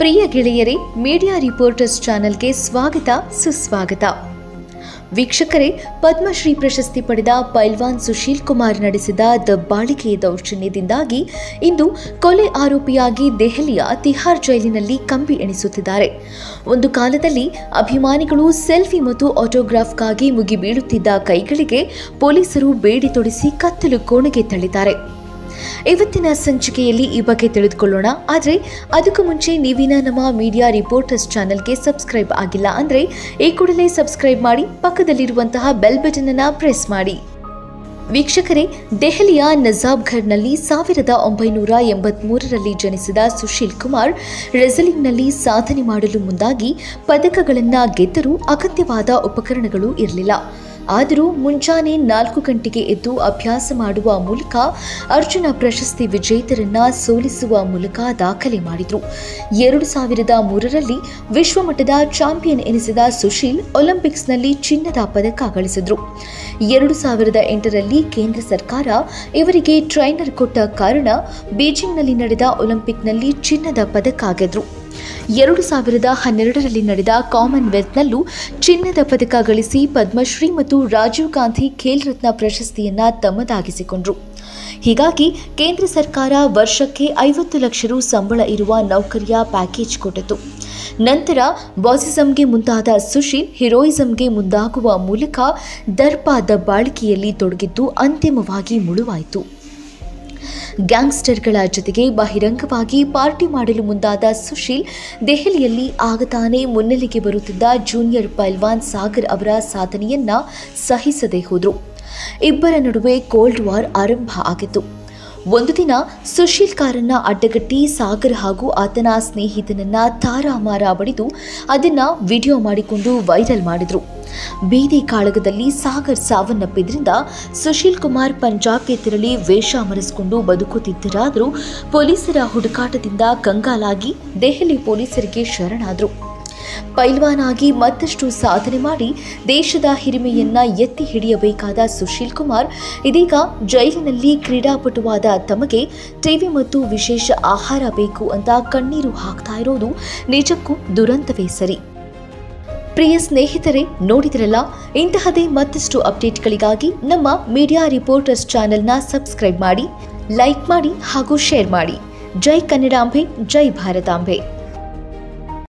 ಪ್ರಿಯ ಗೆಳೆಯರೇ, media reporters ಚಾನೆಲ್ಗೆ ಸ್ವಾಗತ, ಸುಸ್ವಾಗತ. ವೀಕ್ಷಕರೇ, ಪದ್ಮಶ್ರೀ ಪ್ರಶಸ್ತಿ ಪಡೆದ ಪೈಲ್ವಾನ್ ಸುಶೀಲ್ ಕುಮಾರ್ ನಡೆಸಿದ ದಬ್ಬಾಳಿಕೆ ದೌರ್ಜನ್ಯದಿಂದಾಗಿ ಇಂದು ಕೊಲೆ ಆರೋಪಿಯಾಗಿ ದೆಹಲಿಯ ತಿಹಾರ್ ಜೈಲಿನಲ್ಲಿ ಕಂಬಿ ಎಣಿಸುತ್ತಿದ್ದಾರೆ. ಒಂದು ಕಾಲದಲ್ಲಿ ಅಭಿಮಾನಿಗಳು ಸೆಲ್ಫಿ ಮತ್ತು ಆಟೋಗ್ರಾಫ್ಗಾಗಿ ಮುಗಿಬೀಳುತ್ತಿದ್ದ ಕೈಗಳಿಗೆ ಪೊಲೀಸರು ಬೇಡಿ ತೊಡಿಸಿ ಕತ್ತಲು ಕೋಣೆಗೆ ತಳ್ಳಿದ್ದಾರೆ. ಇವತ್ತಿನ ಸಂಚಿಕೆಯಲ್ಲಿ ಈ ಬಗ್ಗೆ ತಿಳಿದುಕೊಳ್ಳೋಣ. ಆದರೆ, ಅದಕ್ಕೂ ಮುಂಚೆ ನೀವಿನ ನಮ್ಮ ಮೀಡಿಯಾ ರಿಪೋರ್ಟರ್ಸ್ ಚಾನೆಲ್ಗೆ ಸಬ್ಸ್ಕ್ರೈಬ್ ಆಗಿಲ್ಲ ಅಂದರೆ, ಈ ಕೂಡಲೇ ಸಬ್ಸ್ಕ್ರೈಬ್ ಮಾಡಿ, ಪಕ್ಕದಲ್ಲಿರುವಂತಹ ಬೆಲ್ ಬಟನ್ ಅನ್ನು ಪ್ರೆಸ್ ಮಾಡಿ. ವೀಕ್ಷಕರೇ, ದೆಹಲಿಯ ನಜಾಬ್ಘರ್ನಲ್ಲಿ ಸಾವಿರದ ಒಂಬೈನೂರ ಎಂಬತ್ಮೂರರಲ್ಲಿ ಜನಿಸಿದ ಸುಶೀಲ್ ಕುಮಾರ್, ರೆಸಲಿಂಗ್ನಲ್ಲಿ ಸಾಧನೆ ಮಾಡಲು ಮುಂದಾಗಿ ಪದಕಗಳನ್ನು ಗೆದ್ದರೂ ಅಗತ್ಯವಾದ ಉಪಕರಣಗಳು ಇರಲಿಲ್ಲ. ಆದರೂ ಮುಂಜಾನೆ ನಾಲ್ಕು ಗಂಟೆಗೆ ಎದ್ದು ಅಭ್ಯಾಸ ಮಾಡುವ ಮೂಲಕ ಅರ್ಜುನ ಪ್ರಶಸ್ತಿ ವಿಜೇತರನ್ನ ಸೋಲಿಸುವ ಮೂಲಕ ದಾಖಲೆ ಮಾಡಿದರು. ಎರಡು ಸಾವಿರದ ಮೂರರಲ್ಲಿ ವಿಶ್ವಮಟ್ಟದ ಚಾಂಪಿಯನ್ ಎನಿಸಿದ ಸುಶೀಲ್ ಒಲಿಂಪಿಕ್ಸ್ನಲ್ಲಿ ಚಿನ್ನದ ಪದಕ ಗಳಿಸಿದರು. ಎರಡು ಸಾವಿರದ ಎಂಟರಲ್ಲಿ ಕೇಂದ್ರ ಸರ್ಕಾರ ಇವರಿಗೆ ಟ್ರೈನರ್ ಕೊಟ್ಟ ಕಾರಣ ಬೀಜಿಂಗ್ನಲ್ಲಿ ನಡೆದ ಒಲಿಂಪಿಕ್ನಲ್ಲಿ ಚಿನ್ನದ ಪದಕ ಗೆದ್ರು. ಎರಡು ಸಾವಿರದ ಹನ್ನೆರಡರಲ್ಲಿ ನಡೆದ ಕಾಮನ್ವೆಲ್ತ್ನಲ್ಲೂ ಚಿನ್ನದ ಪದಕ ಗಳಿಸಿ ಪದ್ಮಶ್ರೀ ಮತ್ತು ರಾಜೀವ್ ಗಾಂಧಿ ಖೇಲ್ ರತ್ನ ಪ್ರಶಸ್ತಿಯನ್ನ ತಮ್ಮದಾಗಿಸಿಕೊಂಡ್ರು. ಹೀಗಾಗಿ ಕೇಂದ್ರ ಸರ್ಕಾರ ವರ್ಷಕ್ಕೆ ಐವತ್ತು ಲಕ್ಷ ರು ಸಂಬಳ ಇರುವ ನೌಕರಿಯ ಪ್ಯಾಕೇಜ್ ಕೊಟ್ಟಿತು. ನಂತರ ಬಾಸಿಸಂಗೆ ಮುಂದಾದ ಸುಶೀಲ್ ಹೀರೋಯಿಸಂಗೆ ಮುಂದಾಗುವ ಮೂಲಕ ದರ್ಪಾದ ಬಾಳಿಕೆಯಲ್ಲಿ ತೊಡಗಿದ್ದು ಅಂತಿಮವಾಗಿ ಮುಳುವಾಯಿತು. ಗ್ಯಾಂಗ್ಸ್ಟರ್ಗಳ ಜೊತೆಗೆ ಬಹಿರಂಗವಾಗಿ ಪಾರ್ಟಿ ಮಾಡಲು ಮುಂದಾದ ಸುಶೀಲ್ ದೆಹಲಿಯಲ್ಲಿ ಆಗತಾನೆ ಮುನ್ನೆಲೆಗೆ ಬರುತ್ತಿದ್ದ ಜೂನಿಯರ್ ಪೈಲ್ವಾನ್ ಸಾಗರ್ ಅವರ ಸಾಧನೆಯನ್ನ ಸಹಿಸದೆ ಹೋದರು. ಇಬ್ಬರ ನಡುವೆ ಕೋಲ್ಡ್ ವಾರ್ ಆರಂಭ ಆಗಿತ್ತು. ಒಂದು ದಿನ ಸುಶೀಲ್ ಕಾರನ್ನ ಅಡ್ಡಗಟ್ಟಿ ಸಾಗರ್ ಹಾಗೂ ಆತನ ಸ್ನೇಹಿತನನ್ನ ತಾರಾಮಾರ ಬಡಿದು ಅದನ್ನ ವಿಡಿಯೋ ಮಾಡಿಕೊಂಡು ವೈರಲ್ ಮಾಡಿದ್ರು. ಬೀದಿ ಕಾಳಗದಲ್ಲಿ ಸಾಗರ್ ಸಾವನ್ನಪ್ಪಿದ್ರಿಂದ ಸುಶೀಲ್ ಕುಮಾರ್ ಪಂಜಾಬ್ಗೆ ತೆರಳಿ ವೇಷ ಮರೆಸಿಕೊಂಡು ಬದುಕುತ್ತಿದ್ದರಾದರೂ ಪೊಲೀಸರ ಹುಡುಕಾಟದಿಂದ ಕಂಗಾಲಾಗಿ ದೆಹಲಿ ಪೊಲೀಸರಿಗೆ ಶರಣಾದರು. ಪೈಲ್ವಾನ್ ಆಗಿ ಮತ್ತಷ್ಟು ಸಾಧನೆ ಮಾಡಿ ದೇಶದ ಹಿರಿಮೆಯನ್ನ ಎತ್ತಿ ಹಿಡಿಯಬೇಕಾದ ಸುಶೀಲ್ ಕುಮಾರ್ ಇದೀಗ ಜೈಲಿನಲ್ಲಿ ಕ್ರೀಡಾಪಟುವಾದ ತಮಗೆ ಟಿವಿ ಮತ್ತು ವಿಶೇಷ ಆಹಾರ ಬೇಕು ಅಂತ ಕಣ್ಣೀರು ಹಾಕ್ತಾ ಇರೋದು ನಿಜಕ್ಕೂ ದುರಂತವೇ ಸರಿ. ಪ್ರಿಯ ಸ್ನೇಹಿತರೆ, ನೋಡಿದ್ರಲ್ಲ? ಇಂತಹದೇ ಮತ್ತಷ್ಟು ಅಪ್ಡೇಟ್ಗಳಿಗಾಗಿ ನಮ್ಮ ಮೀಡಿಯಾ ರಿಪೋರ್ಟರ್ಸ್ ಚಾನೆಲ್ನ ಸಬ್ಸ್ಕ್ರೈಬ್ ಮಾಡಿ, ಲೈಕ್ ಮಾಡಿ ಹಾಗೂ ಶೇರ್ ಮಾಡಿ. ಜೈ ಕನ್ನಡಾಂಬೆ, ಜೈ ಭಾರತಾಂಬೆ.